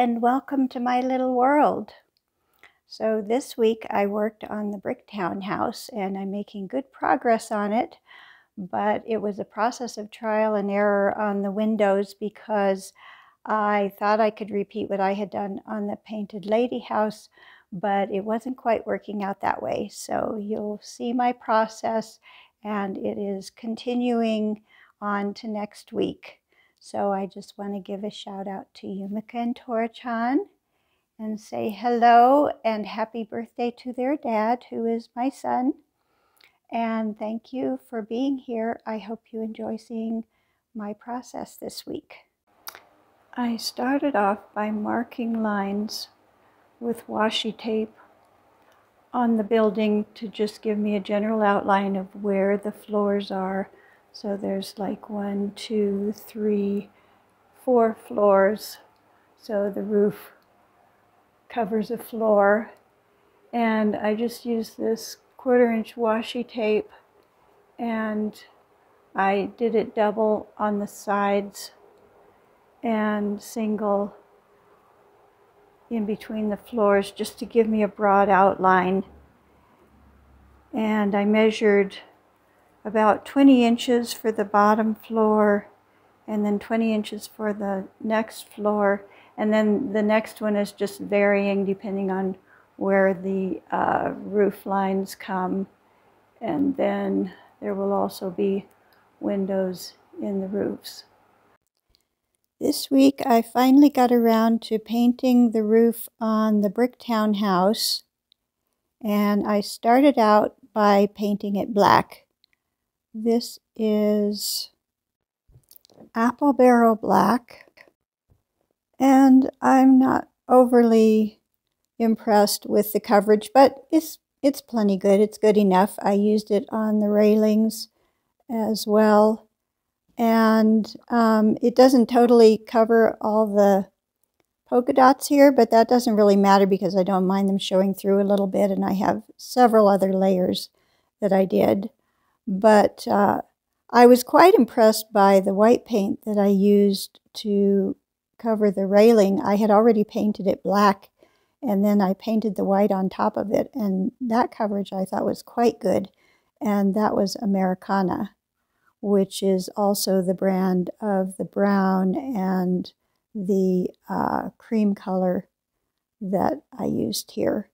And welcome to my little world. So this week I worked on the Brick Townhouse and I'm making good progress on it, but it was a process of trial and error on the windows because I thought I could repeat what I had done on the Painted Lady house, but it wasn't quite working out that way. So you'll see my process and it is continuing on to next week. So I just want to give a shout out to Yumika and Torachan and say hello and happy birthday to their dad, who is my son. And thank you for being here. I hope you enjoy seeing my process this week. I started off by marking lines with washi tape on the building to just give me a general outline of where the floors are so there's like one, two, three, four floors. So the roof covers a floor. And I just use this quarter inch washi tape and I did it double on the sides and single in between the floors just to give me a broad outline. And I measured about 20 inches for the bottom floor and then 20 inches for the next floor and then the next one is just varying depending on where the uh, roof lines come and then there will also be windows in the roofs. This week I finally got around to painting the roof on the Brick Townhouse and I started out by painting it black. This is Apple Barrel Black, and I'm not overly impressed with the coverage, but it's it's plenty good. It's good enough. I used it on the railings as well, and um, it doesn't totally cover all the polka dots here, but that doesn't really matter because I don't mind them showing through a little bit, and I have several other layers that I did. But uh, I was quite impressed by the white paint that I used to cover the railing. I had already painted it black and then I painted the white on top of it. And that coverage I thought was quite good. And that was Americana, which is also the brand of the brown and the uh, cream color that I used here.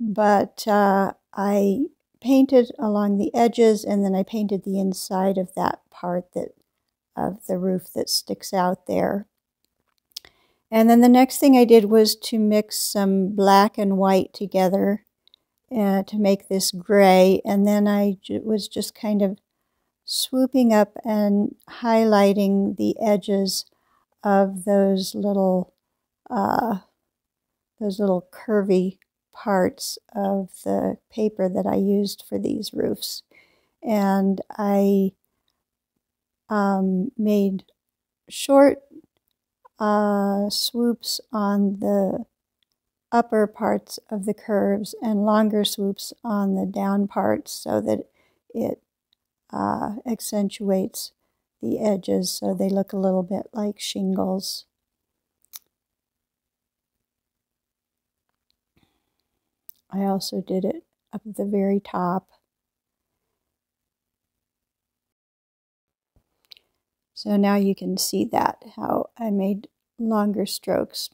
But uh, I painted along the edges and then I painted the inside of that part that of the roof that sticks out there. And then the next thing I did was to mix some black and white together uh, to make this gray. And then I was just kind of swooping up and highlighting the edges of those little, uh, those little curvy parts of the paper that I used for these roofs. And I um, made short uh, swoops on the upper parts of the curves and longer swoops on the down parts so that it uh, accentuates the edges so they look a little bit like shingles. I also did it up at the very top. So now you can see that, how I made longer strokes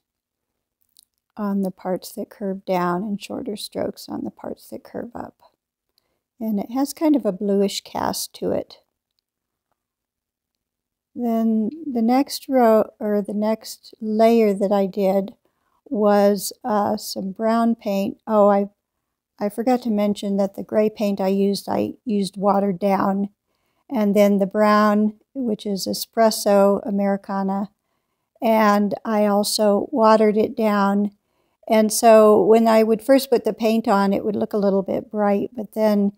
on the parts that curve down and shorter strokes on the parts that curve up. And it has kind of a bluish cast to it. Then the next row, or the next layer that I did was uh, some brown paint. Oh, I, I forgot to mention that the gray paint I used, I used watered down. And then the brown, which is Espresso Americana. And I also watered it down. And so when I would first put the paint on, it would look a little bit bright, but then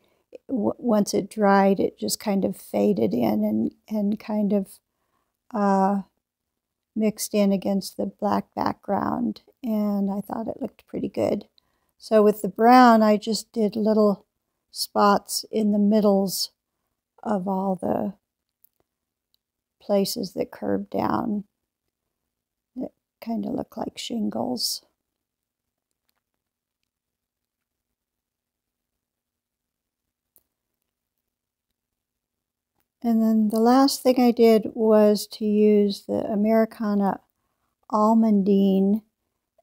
once it dried, it just kind of faded in and, and kind of uh, mixed in against the black background and I thought it looked pretty good. So with the brown, I just did little spots in the middles of all the places that curved down. That kind of look like shingles. And then the last thing I did was to use the Americana Almandine.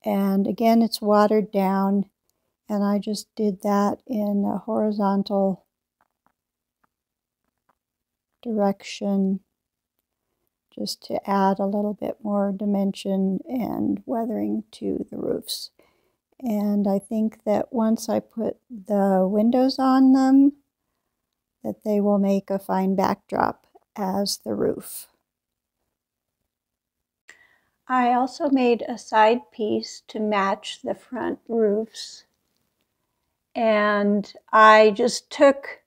And again, it's watered down. And I just did that in a horizontal direction just to add a little bit more dimension and weathering to the roofs. And I think that once I put the windows on them, that they will make a fine backdrop as the roof. I also made a side piece to match the front roofs. And I just took,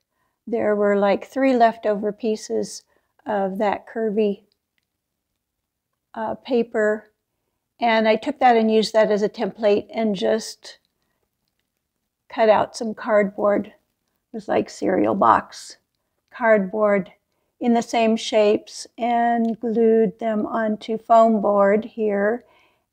there were like three leftover pieces of that curvy uh, paper. And I took that and used that as a template and just cut out some cardboard. It was like cereal box cardboard in the same shapes and glued them onto foam board here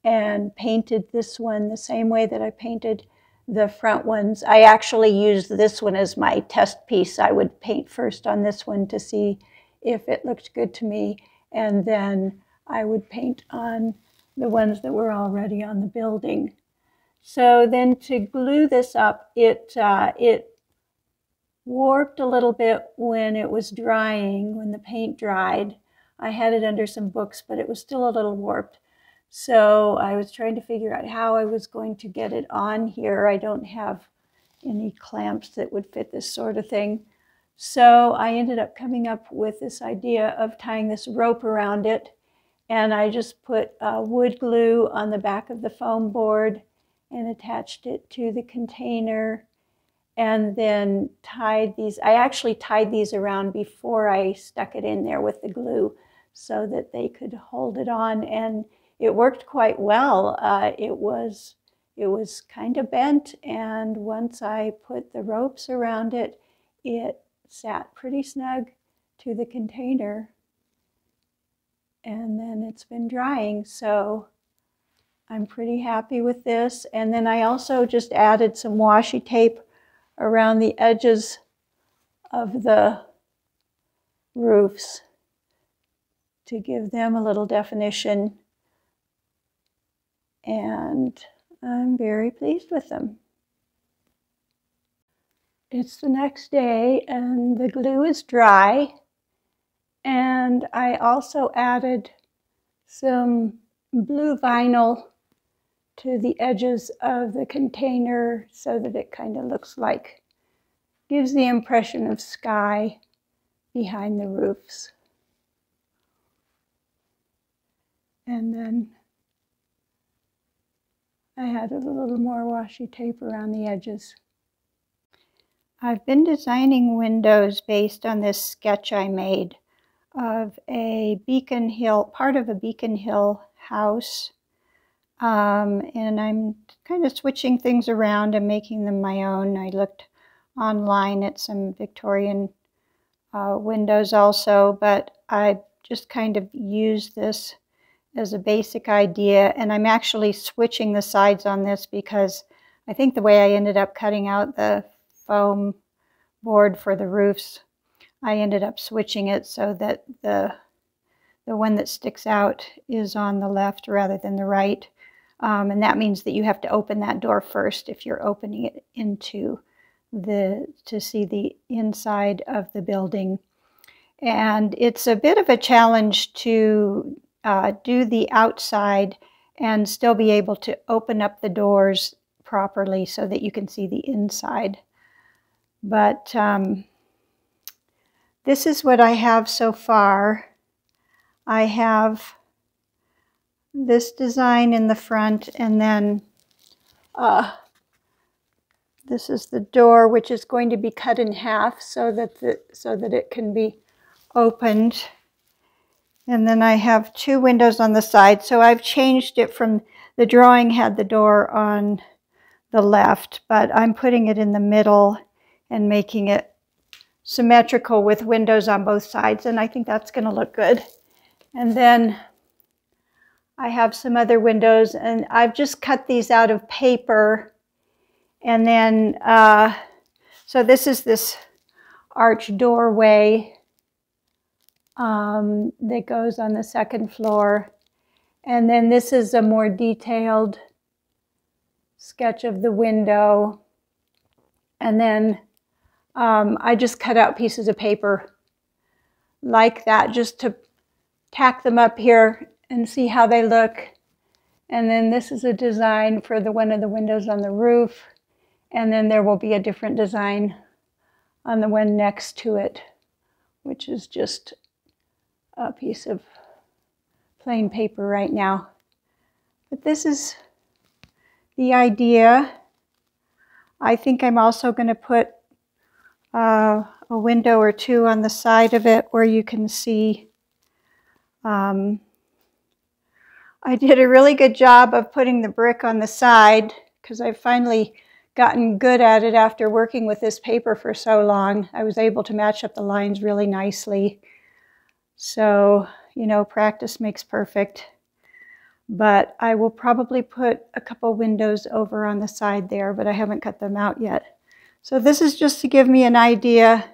and painted this one the same way that I painted the front ones. I actually used this one as my test piece. I would paint first on this one to see if it looked good to me and then I would paint on the ones that were already on the building. So then to glue this up, it, uh, it warped a little bit when it was drying, when the paint dried. I had it under some books, but it was still a little warped. So I was trying to figure out how I was going to get it on here. I don't have any clamps that would fit this sort of thing. So I ended up coming up with this idea of tying this rope around it. And I just put uh, wood glue on the back of the foam board and attached it to the container and then tied these. I actually tied these around before I stuck it in there with the glue so that they could hold it on and it worked quite well. Uh, it was it was kind of bent and once I put the ropes around it, it sat pretty snug to the container and then it's been drying so I'm pretty happy with this and then I also just added some washi tape around the edges of the roofs to give them a little definition. And I'm very pleased with them. It's the next day and the glue is dry. And I also added some blue vinyl to the edges of the container so that it kind of looks like, gives the impression of sky behind the roofs. And then I had a little more washi tape around the edges. I've been designing windows based on this sketch I made of a Beacon Hill, part of a Beacon Hill house um, and I'm kind of switching things around and making them my own. I looked online at some Victorian uh, windows also, but I just kind of use this as a basic idea. And I'm actually switching the sides on this because I think the way I ended up cutting out the foam board for the roofs, I ended up switching it so that the the one that sticks out is on the left rather than the right. Um, and that means that you have to open that door first if you're opening it into the to see the inside of the building. And it's a bit of a challenge to uh, do the outside and still be able to open up the doors properly so that you can see the inside. But um, this is what I have so far. I have this design in the front and then uh, this is the door which is going to be cut in half so that the, so that it can be opened. And then I have two windows on the side. So I've changed it from the drawing had the door on the left but I'm putting it in the middle and making it symmetrical with windows on both sides and I think that's going to look good. And then I have some other windows and I've just cut these out of paper. And then, uh, so this is this arch doorway um, that goes on the second floor. And then this is a more detailed sketch of the window. And then um, I just cut out pieces of paper like that just to tack them up here and see how they look. And then this is a design for the one of the windows on the roof. And then there will be a different design on the one next to it, which is just a piece of plain paper right now. But this is the idea. I think I'm also going to put uh, a window or two on the side of it where you can see. Um, I did a really good job of putting the brick on the side because I've finally gotten good at it after working with this paper for so long. I was able to match up the lines really nicely. So, you know, practice makes perfect. But I will probably put a couple windows over on the side there, but I haven't cut them out yet. So this is just to give me an idea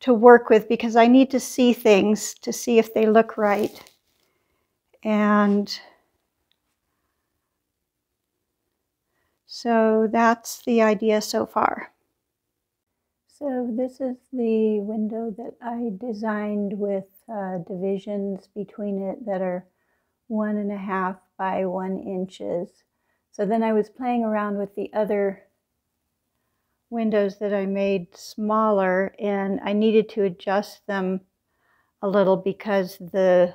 to work with because I need to see things to see if they look right. And So that's the idea so far. So this is the window that I designed with uh, divisions between it that are one and a half by one inches. So then I was playing around with the other windows that I made smaller and I needed to adjust them a little because the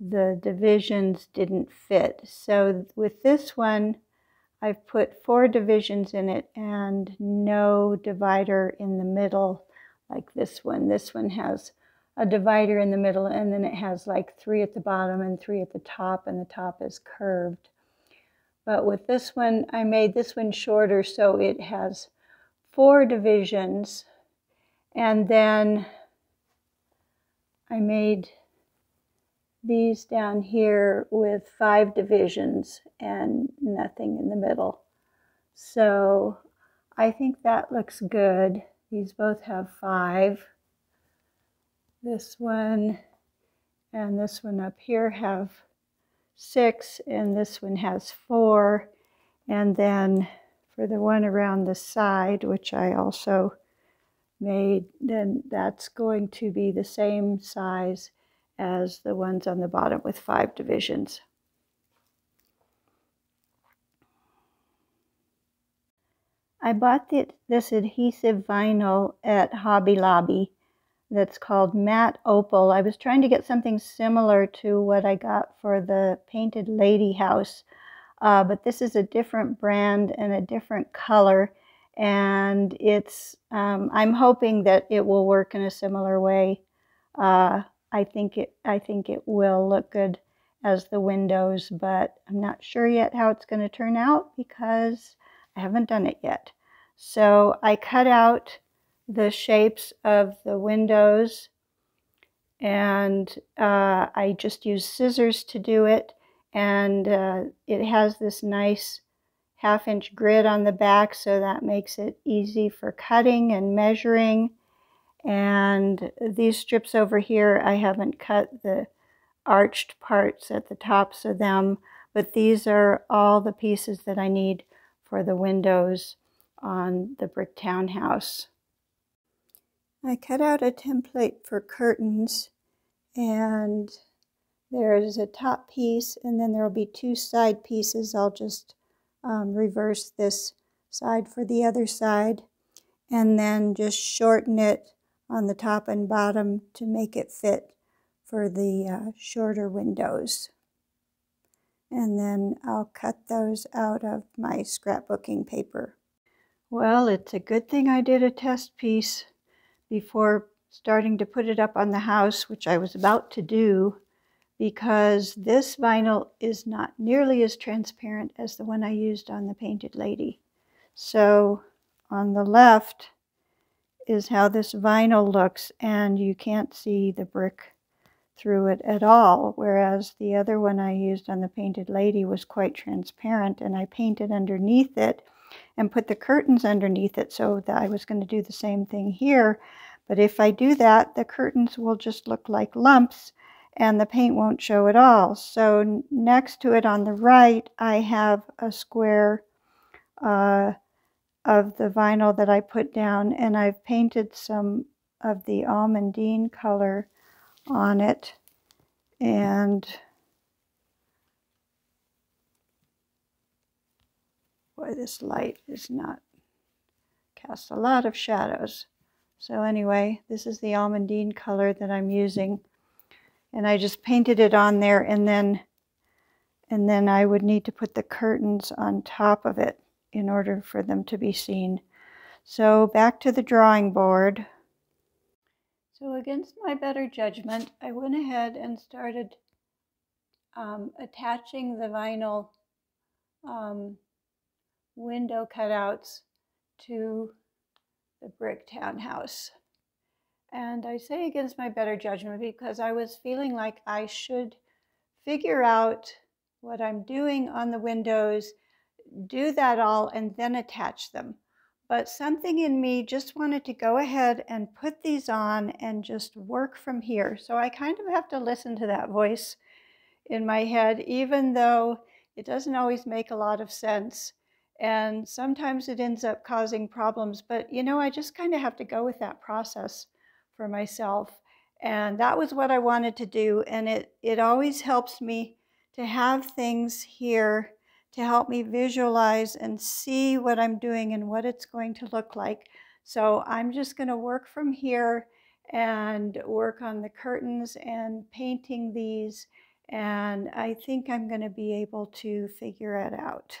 the divisions didn't fit. So with this one, I've put four divisions in it and no divider in the middle like this one. This one has a divider in the middle and then it has like three at the bottom and three at the top and the top is curved. But with this one, I made this one shorter so it has four divisions and then I made these down here with five divisions and nothing in the middle. So I think that looks good. These both have five. This one and this one up here have six and this one has four. And then for the one around the side, which I also made, then that's going to be the same size as the ones on the bottom with five divisions. I bought the, this adhesive vinyl at Hobby Lobby that's called Matte Opal. I was trying to get something similar to what I got for the Painted Lady House, uh, but this is a different brand and a different color. And it's, um, I'm hoping that it will work in a similar way. Uh, I think it I think it will look good as the windows, but I'm not sure yet how it's going to turn out because I haven't done it yet. So I cut out the shapes of the windows and uh, I just use scissors to do it and uh, it has this nice half inch grid on the back so that makes it easy for cutting and measuring and these strips over here, I haven't cut the arched parts at the tops of them, but these are all the pieces that I need for the windows on the brick townhouse. I cut out a template for curtains and there's a top piece and then there will be two side pieces. I'll just um, reverse this side for the other side and then just shorten it on the top and bottom to make it fit for the uh, shorter windows. And then I'll cut those out of my scrapbooking paper. Well, it's a good thing I did a test piece before starting to put it up on the house, which I was about to do, because this vinyl is not nearly as transparent as the one I used on the Painted Lady. So on the left, is how this vinyl looks and you can't see the brick through it at all, whereas the other one I used on the painted lady was quite transparent and I painted underneath it and put the curtains underneath it so that I was going to do the same thing here. But if I do that, the curtains will just look like lumps and the paint won't show at all. So next to it on the right, I have a square uh, of the vinyl that I put down and I've painted some of the almandine color on it. And boy this light is not casts a lot of shadows. So anyway this is the almandine color that I'm using. And I just painted it on there and then and then I would need to put the curtains on top of it in order for them to be seen so back to the drawing board so against my better judgment, I went ahead and started um, attaching the vinyl um, window cutouts to the brick townhouse. And I say against my better judgment because I was feeling like I should figure out what I'm doing on the windows, do that all, and then attach them but something in me just wanted to go ahead and put these on and just work from here. So I kind of have to listen to that voice in my head, even though it doesn't always make a lot of sense. And sometimes it ends up causing problems. But, you know, I just kind of have to go with that process for myself. And that was what I wanted to do. And it, it always helps me to have things here to help me visualize and see what I'm doing and what it's going to look like. So I'm just going to work from here and work on the curtains and painting these. And I think I'm going to be able to figure it out.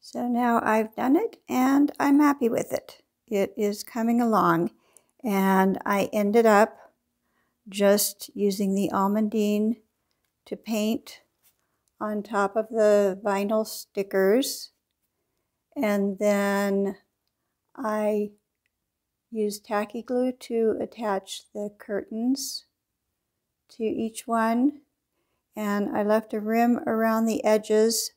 So now I've done it and I'm happy with it. It is coming along. And I ended up just using the almandine to paint on top of the vinyl stickers. And then I used tacky glue to attach the curtains to each one. And I left a rim around the edges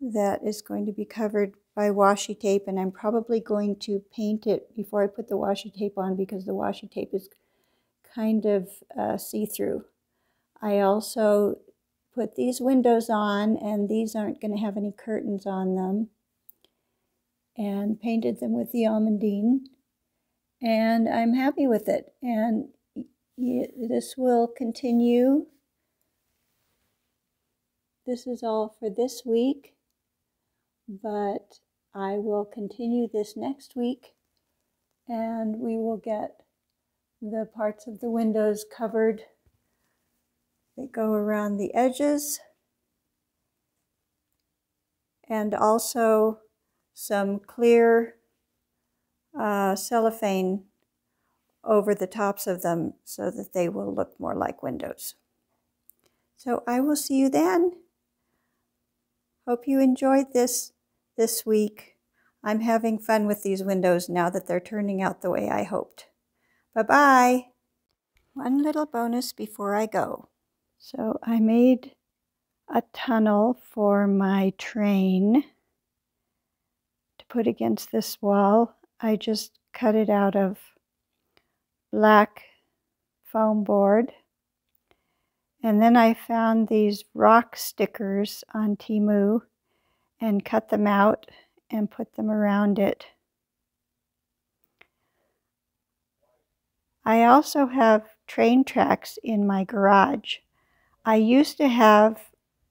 that is going to be covered by washi tape. And I'm probably going to paint it before I put the washi tape on because the washi tape is kind of uh, see-through. I also put these windows on and these aren't going to have any curtains on them. And painted them with the almandine and I'm happy with it. And this will continue. This is all for this week but I will continue this next week and we will get the parts of the windows covered they go around the edges and also some clear uh, cellophane over the tops of them so that they will look more like windows. So I will see you then. Hope you enjoyed this this week. I'm having fun with these windows now that they're turning out the way I hoped. Bye-bye. One little bonus before I go. So I made a tunnel for my train to put against this wall. I just cut it out of black foam board. And then I found these rock stickers on Temu and cut them out and put them around it. I also have train tracks in my garage. I used to have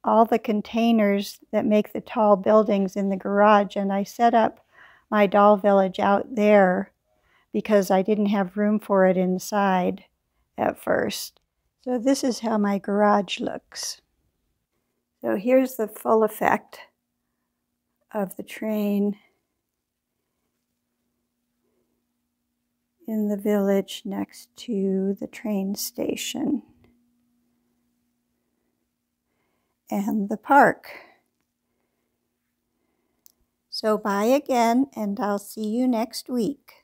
all the containers that make the tall buildings in the garage, and I set up my doll village out there because I didn't have room for it inside at first. So this is how my garage looks. So here's the full effect of the train in the village next to the train station. And the park. So bye again, and I'll see you next week.